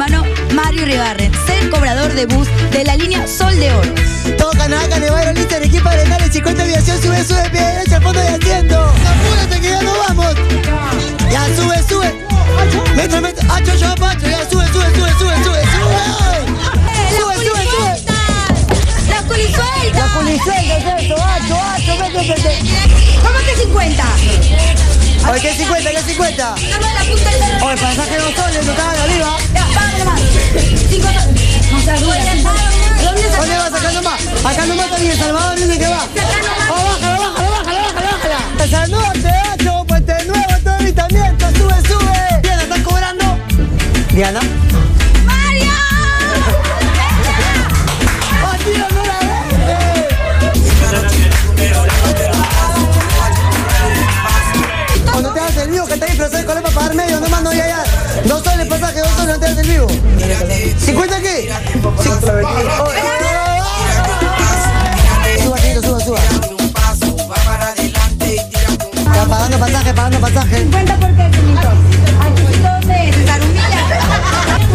hermano Mario Ribarren, ser cobrador de bus de la línea Sol de Oro. Todo Canaca, Nevado, Lista, Arequipa, Arenales, 50 aviación, sube, sube, pie derecho, al fondo y haciendo. Apúrate que ya no vamos. Ya sube, sube. Metro, metro, acho, yo, pacho, ya sube, sube, sube, sube, sube, sube. Sube, sube, sube. ¡La culisuelta! La policía, es eso, acho, acho, vete, vete. ¿Cómo que 50? Oye, ¿qué 50, qué 50? Dame la punta del dedo. Oye, pasaje dos soles, no Cinco. No ¿50 qué? Suba, suba, suba. Ya, pagando pasaje, pagando pasaje. 50 por qué. Tu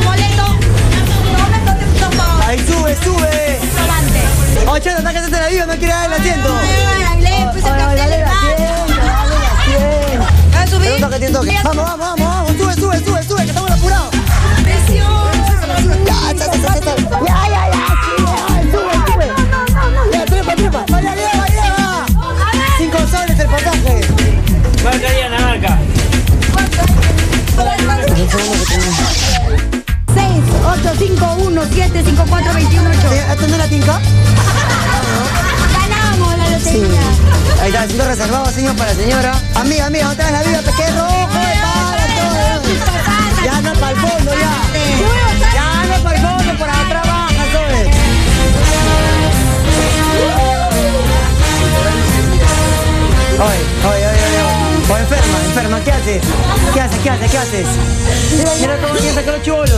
boleto. Boleto. Ahí sube, sube. Restaurante. Oh, Cheta, está que se te la no quiere dar el asiento. 6, 8, 5, 1, 7, 5, 4, 21, 8. Sí, ¿Esto no es la tinca? Ganamos la lotería. Ahí está, asiento reservado, señor, para la señora. Amiga, amiga, otra vez la vida, que rojo, eh, para todo. Ya no para el fondo, ya. Ya no para el fondo, por atrás baja, ¿sabes? Oye, oye. Oye, enferma, ¿qué haces? ¿Qué haces, qué haces, qué haces? Mira, cómo quieren sacar los chibolos.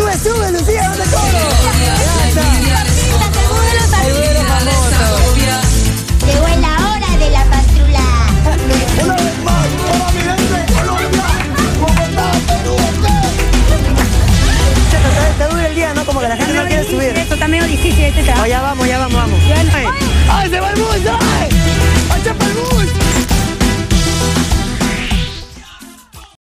¡Sube, sube, Lucía! ¿Dónde cobro? ¡El güero famoso! Llegó la hora de la patrula. Una vez más, para mi gente Colombia, Bogotá, Perú, Te dura el día, ¿no? Como que la gente no quiere subir. Esto está medio difícil este trabajo. Oh, ya vamos, ya vamos, vamos. Ay, se va